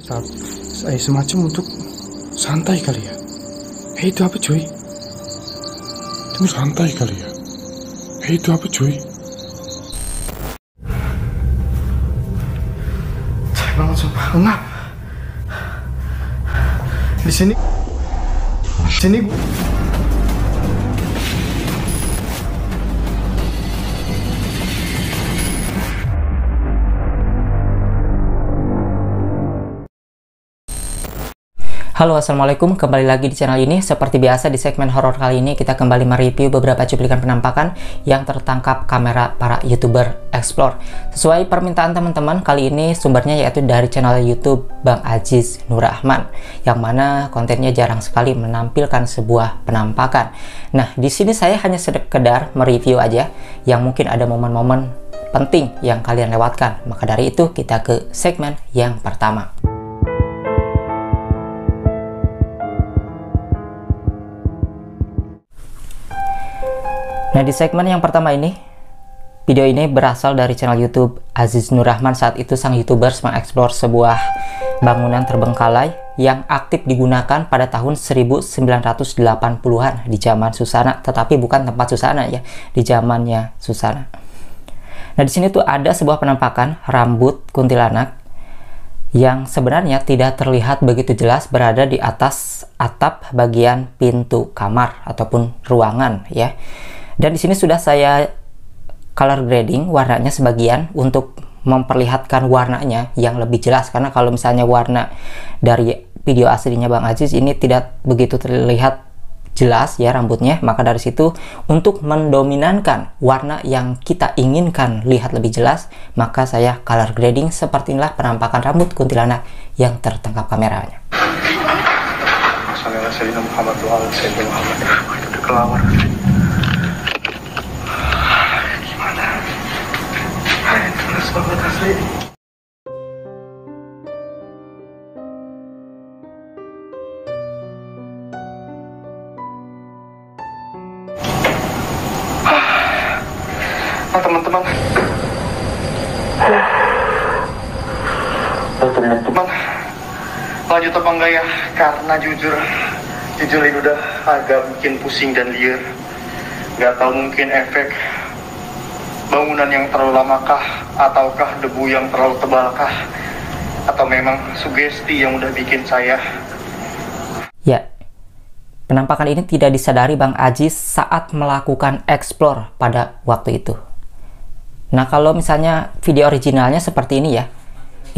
Saat saya semacam untuk santai kali ya. Hei itu apa cuy? Itu santai kali ya. Hei itu apa cuy? Saya banget sumpah ngap. Di sini, di sini gua. Halo assalamualaikum. Kembali lagi di channel ini. Seperti biasa di segmen horor kali ini kita kembali mereview beberapa cuplikan penampakan yang tertangkap kamera para youtuber explore. Sesuai permintaan teman-teman kali ini sumbernya yaitu dari channel YouTube Bang Aziz Nurrahman yang mana kontennya jarang sekali menampilkan sebuah penampakan. Nah di sini saya hanya sekedar mereview aja yang mungkin ada momen-momen penting yang kalian lewatkan. Maka dari itu kita ke segmen yang pertama Nah di segmen yang pertama ini, video ini berasal dari channel YouTube Aziz Nurrahman saat itu sang youtubers mengeksplor sebuah bangunan terbengkalai yang aktif digunakan pada tahun 1980-an di zaman Susana, tetapi bukan tempat Susana ya, di zamannya Susana. Nah di sini tuh ada sebuah penampakan rambut kuntilanak yang sebenarnya tidak terlihat begitu jelas berada di atas atap bagian pintu kamar ataupun ruangan ya. Dan di sini sudah saya color grading warnanya sebagian untuk memperlihatkan warnanya yang lebih jelas. Karena kalau misalnya warna dari video aslinya Bang Aziz ini tidak begitu terlihat jelas ya rambutnya maka dari situ untuk mendominankan warna yang kita inginkan lihat lebih jelas maka saya color grading seperti inilah penampakan rambut kuntilanak yang tertangkap kameranya asli. Nah teman-teman. Nah teman-teman. Lanjut apa enggak ya? Karena jujur Jujur ini udah agak bikin pusing dan liar. Gak tahu mungkin efek bangunan yang terlalu lamakah ataukah debu yang terlalu tebalkah atau memang sugesti yang udah bikin saya? Ya penampakan ini tidak disadari Bang Aziz saat melakukan explore pada waktu itu. Nah kalau misalnya video originalnya seperti ini ya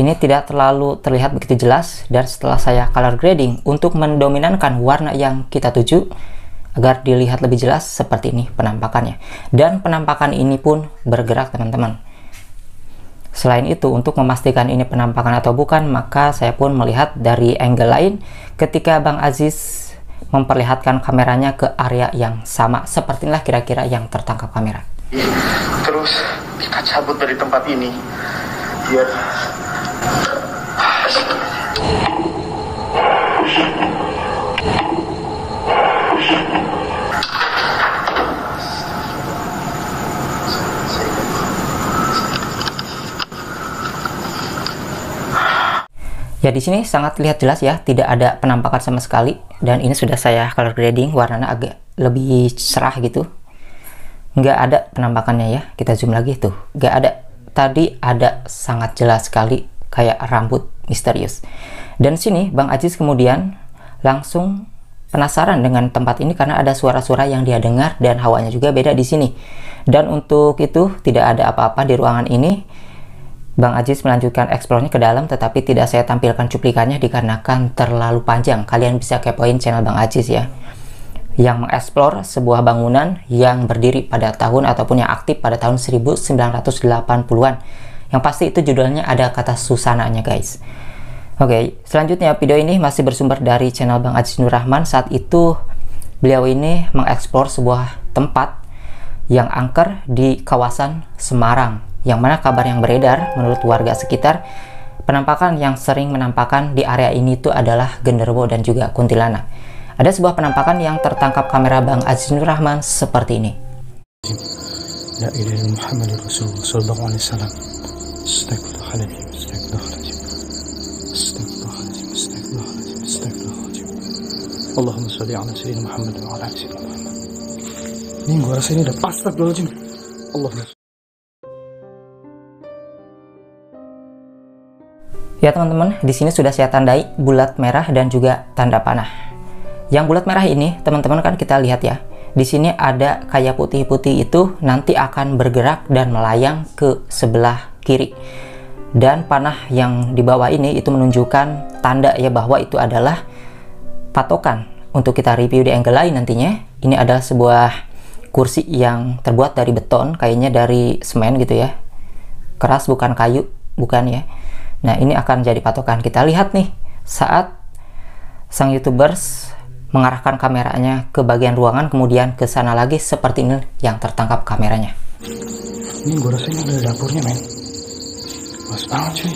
ini tidak terlalu terlihat begitu jelas dan setelah saya color grading untuk mendominankan warna yang kita tuju agar dilihat lebih jelas seperti ini penampakannya. Dan penampakan ini pun bergerak teman-teman. Selain itu untuk memastikan ini penampakan atau bukan maka saya pun melihat dari angle lain ketika Bang Aziz memperlihatkan kameranya ke area yang sama. Seperti inilah kira-kira yang tertangkap kamera. Terus kita cabut dari tempat ini biar Ya di sini sangat terlihat jelas ya, tidak ada penampakan sama sekali dan ini sudah saya color grading warnanya agak lebih cerah gitu. Nggak ada penampakannya ya, kita zoom lagi tuh, nggak ada. Tadi ada sangat jelas sekali kayak rambut misterius. Dan sini Bang Aziz kemudian langsung penasaran dengan tempat ini karena ada suara-suara yang dia dengar dan hawanya juga beda di sini. Dan untuk itu tidak ada apa-apa di ruangan ini Bang Aziz melanjutkan eksplornya ke dalam tetapi tidak saya tampilkan cuplikannya dikarenakan terlalu panjang. Kalian bisa kepoin channel Bang Aziz ya. Yang mengeksplor sebuah bangunan yang berdiri pada tahun ataupun yang aktif pada tahun 1980-an. Yang pasti itu judulnya ada kata Susananya guys. Oke, selanjutnya video ini masih bersumber dari channel Bang Aziz Nur Rahman. Saat itu beliau ini mengeksplor sebuah tempat yang angker di kawasan Semarang yang mana kabar yang beredar menurut warga sekitar penampakan yang sering menampakkan di area ini itu adalah genderwo dan juga kuntilanak. Ada sebuah penampakan yang tertangkap kamera Bang Azinur Rahman seperti ini. Ya, La ilaha Muhammad Rasulullah sallallahu alaihi wasallam. Allahumma Salli ala sayyidina Muhammad wa ala Muhammad. Ini gua rasa ini udah. Allahumma Ya teman-teman, di sini sudah saya tandai bulat merah dan juga tanda panah. Yang bulat merah ini, teman-teman kan kita lihat ya. Di sini ada kayak putih-putih itu nanti akan bergerak dan melayang ke sebelah kiri. Dan panah yang di bawah ini itu menunjukkan tanda ya bahwa itu adalah patokan untuk kita review di angle lain nantinya. Ini adalah sebuah kursi yang terbuat dari beton, kayaknya dari semen gitu ya. Keras bukan kayu, bukan ya Nah, ini akan jadi patokan. Kita lihat nih, saat sang YouTubers mengarahkan kameranya ke bagian ruangan, kemudian ke sana lagi, seperti ini yang tertangkap kameranya. Ini gue rasa ini dapurnya, men. Mas banget, cuy.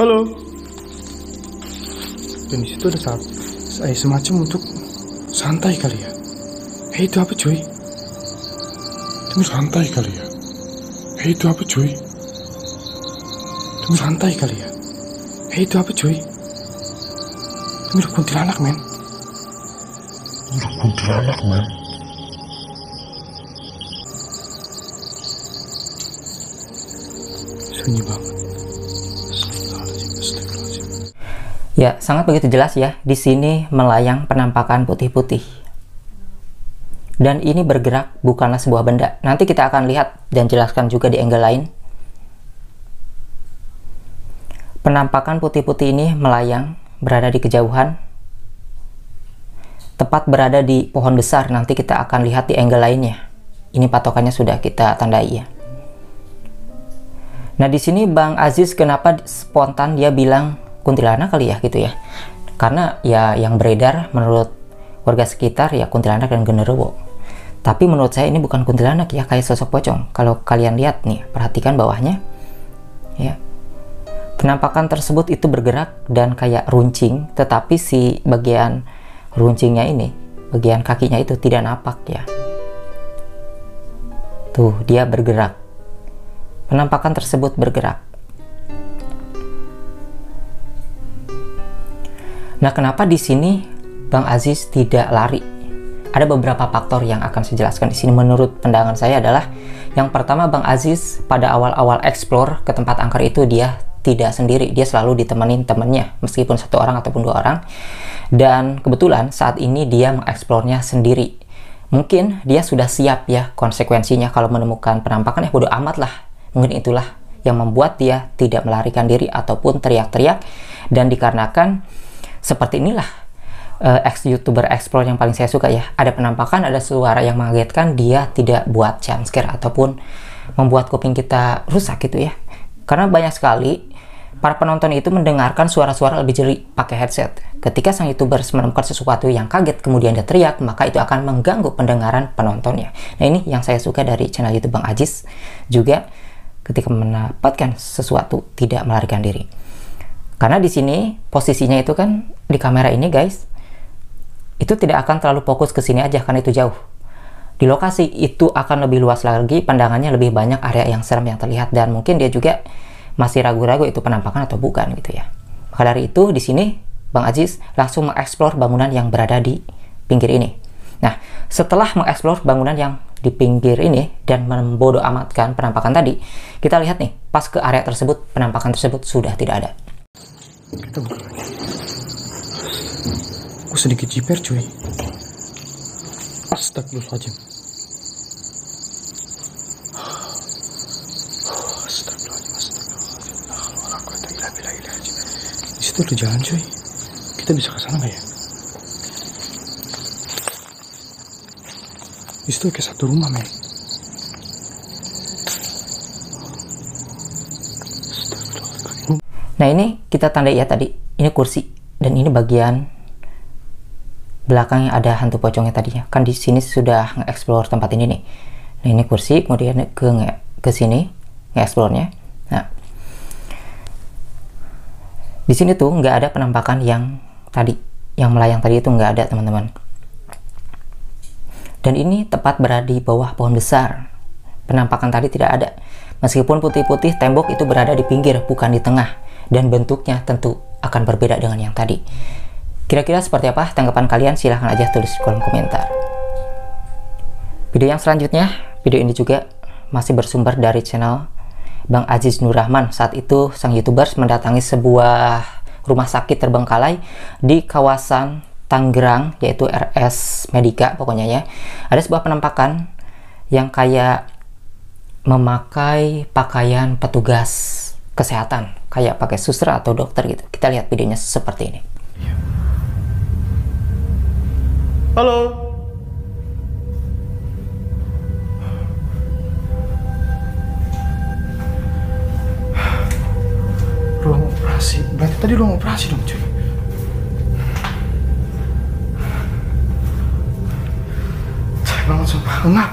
Halo. Dan di situ ada saat saya semacam untuk santai kali ya. Hei, itu apa, cuy? Tunggu santai kali ya. Hei itu apa cuy? Tunggu santai kali ya. Hei itu apa cuy? Tunggu udah kuntilanak men. Udah kuntilanak men. Sunyi banget. Ya, sangat begitu jelas ya. Di sini melayang penampakan putih-putih dan ini bergerak bukanlah sebuah benda. Nanti kita akan lihat dan jelaskan juga di angle lain. Penampakan putih-putih ini melayang, berada di kejauhan, tepat berada di pohon besar. Nanti kita akan lihat di angle lainnya. Ini patokannya sudah kita tandai ya. Nah di sini Bang Aziz kenapa spontan dia bilang kuntilanak kali ya gitu ya? Karena ya yang beredar menurut warga sekitar ya kuntilanak dan genderuwo. Tapi menurut saya ini bukan kuntilanak ya, kayak sosok pocong. Kalau kalian lihat nih, perhatikan bawahnya. Ya. Penampakan tersebut itu bergerak dan kayak runcing, tetapi si bagian runcingnya ini, bagian kakinya itu tidak napak ya. Tuh, dia bergerak. Penampakan tersebut bergerak. Nah, kenapa di sini Bang Aziz tidak lari ada beberapa faktor yang akan saya jelaskan di sini menurut pandangan saya adalah yang pertama Bang Aziz pada awal-awal explore ke tempat angker itu dia tidak sendiri, dia selalu ditemenin temennya meskipun satu orang ataupun dua orang. Dan kebetulan saat ini dia mengeksplornya sendiri. Mungkin dia sudah siap ya konsekuensinya kalau menemukan penampakan ya bodoh amat lah. Mungkin itulah yang membuat dia tidak melarikan diri ataupun teriak-teriak dan dikarenakan seperti inilah uh, ex youtuber explore yang paling saya suka ya ada penampakan ada suara yang mengagetkan dia tidak buat jumpscare ataupun membuat kuping kita rusak gitu ya karena banyak sekali para penonton itu mendengarkan suara-suara lebih jeli pakai headset. Ketika sang youtuber menemukan sesuatu yang kaget kemudian dia teriak, maka itu akan mengganggu pendengaran penontonnya. Nah ini yang saya suka dari channel YouTube Bang Ajis juga ketika mendapatkan sesuatu tidak melarikan diri. Karena di sini posisinya itu kan di kamera ini guys, itu tidak akan terlalu fokus ke sini aja karena itu jauh. Di lokasi itu akan lebih luas lagi, pandangannya lebih banyak area yang serem yang terlihat dan mungkin dia juga masih ragu-ragu itu penampakan atau bukan gitu ya. Maka dari itu di sini Bang Aziz langsung mengeksplor bangunan yang berada di pinggir ini. Nah, setelah mengeksplor bangunan yang di pinggir ini dan membodoh amatkan penampakan tadi, kita lihat nih, pas ke area tersebut, penampakan tersebut sudah tidak ada. Buka Aku sedikit jiper cuy. Astagfirullahaladzim. Di situ jalan cuy. Kita bisa ke sana nggak ya? Di situ kayak satu rumah men. Nah ini kita tandai ya tadi. Ini kursi dan ini bagian belakangnya ada hantu pocongnya tadinya kan di sini sudah nge-explore tempat ini nih. Nah ini kursi kemudian ke ke sini nge-explore-nya. Nah. Di sini tuh nggak ada penampakan yang tadi yang melayang tadi itu nggak ada teman-teman. Dan ini tepat berada di bawah pohon besar. Penampakan tadi tidak ada. Meskipun putih-putih tembok itu berada di pinggir bukan di tengah. Dan bentuknya tentu akan berbeda dengan yang tadi. Kira-kira seperti apa tanggapan kalian? Silahkan aja tulis di kolom komentar. Video yang selanjutnya, video ini juga masih bersumber dari channel Bang Aziz Nur Rahman. Saat itu sang youtubers mendatangi sebuah rumah sakit terbengkalai di kawasan Tangerang yaitu RS Medika pokoknya ya. Ada sebuah penampakan yang kayak memakai pakaian petugas kesehatan kayak pakai suster atau dokter gitu. Kita lihat videonya seperti ini. Halo. Ruang operasi. Berarti tadi ruang operasi dong, cuy. Capek banget sumpah. Enggak.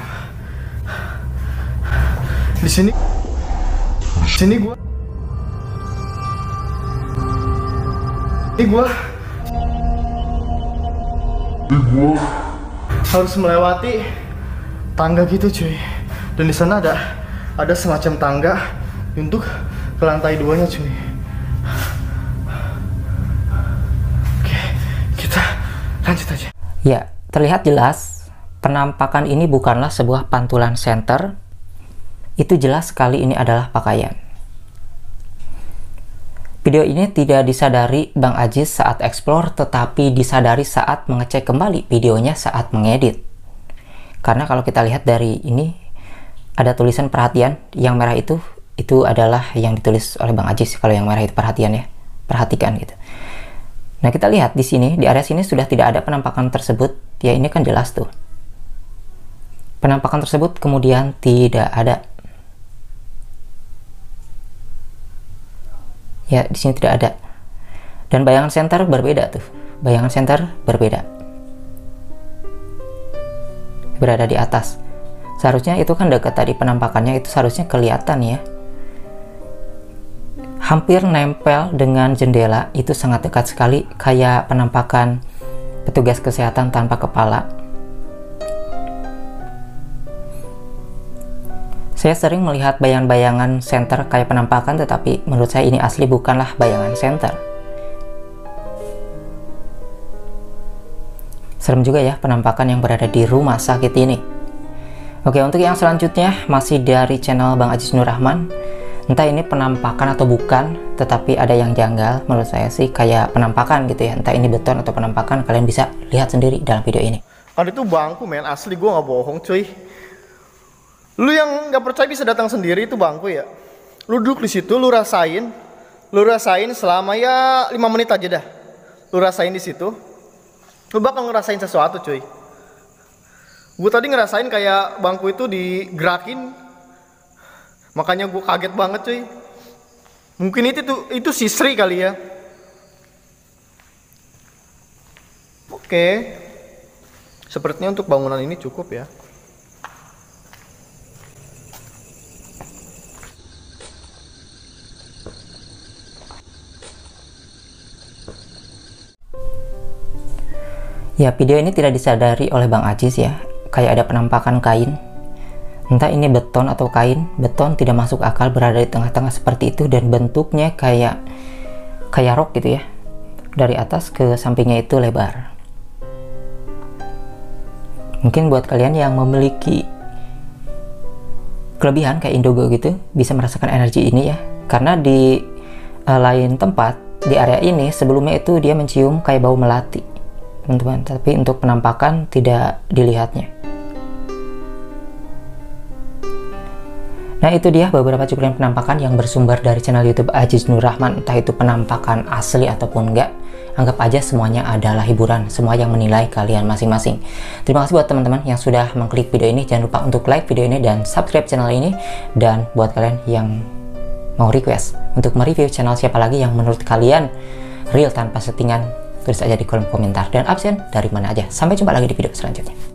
Di sini. Di sini gua. Ini gua harus melewati tangga gitu cuy dan di sana ada ada semacam tangga untuk ke lantai duanya cuy oke kita lanjut aja Ya, terlihat jelas penampakan ini bukanlah sebuah pantulan center. Itu jelas sekali ini adalah pakaian. Video ini tidak disadari Bang Aziz saat explore, tetapi disadari saat mengecek kembali videonya saat mengedit. Karena kalau kita lihat dari ini, ada tulisan perhatian, yang merah itu, itu adalah yang ditulis oleh Bang Aziz. Kalau yang merah itu perhatian ya, perhatikan gitu. Nah kita lihat di sini, di area sini sudah tidak ada penampakan tersebut, ya ini kan jelas tuh. Penampakan tersebut kemudian tidak ada. Ya, di sini tidak ada. Dan bayangan center berbeda tuh. Bayangan center berbeda. Berada di atas. Seharusnya itu kan dekat tadi penampakannya itu seharusnya kelihatan ya. Hampir nempel dengan jendela itu sangat dekat sekali kayak penampakan petugas kesehatan tanpa kepala. Saya sering melihat bayangan-bayangan center kayak penampakan tetapi menurut saya ini asli bukanlah bayangan center. Serem juga ya penampakan yang berada di rumah sakit ini. Oke untuk yang selanjutnya masih dari channel Bang Aziz Nur Rahman. Entah ini penampakan atau bukan, tetapi ada yang janggal menurut saya sih kayak penampakan gitu ya. Entah ini beton atau penampakan kalian bisa lihat sendiri dalam video ini. ada itu bangku men asli gua nggak bohong cuy lu yang nggak percaya bisa datang sendiri itu bangku ya. Lu duduk di situ lu rasain lu rasain selama ya lima menit aja dah. Lu rasain di situ. Lu bakal ngerasain sesuatu cuy. Gue tadi ngerasain kayak bangku itu digerakin. Makanya gue kaget banget cuy. Mungkin itu tuh itu si Sri kali ya. Oke. Sepertinya untuk bangunan ini cukup ya Ya, video ini tidak disadari oleh Bang Aziz ya. Kayak ada penampakan kain. Entah ini beton atau kain, beton tidak masuk akal berada di tengah-tengah seperti itu dan bentuknya kayak kayak rok gitu ya. Dari atas ke sampingnya itu lebar. Mungkin buat kalian yang memiliki kelebihan kayak Indogo gitu, bisa merasakan energi ini ya. Karena di uh, lain tempat, di area ini sebelumnya itu dia mencium kayak bau melati teman-teman tapi untuk penampakan tidak dilihatnya. Nah itu dia beberapa cuplikan penampakan yang bersumber dari channel YouTube Aziz Nur Rahman. Entah itu penampakan asli ataupun enggak anggap aja semuanya adalah hiburan semua yang menilai kalian masing-masing. Terima kasih buat teman-teman yang sudah mengklik video ini. Jangan lupa untuk like video ini dan subscribe channel ini. Dan buat kalian yang mau request untuk mereview channel siapa lagi yang menurut kalian real tanpa settingan tulis aja di kolom komentar. Dan absen dari mana aja. Sampai jumpa lagi di video selanjutnya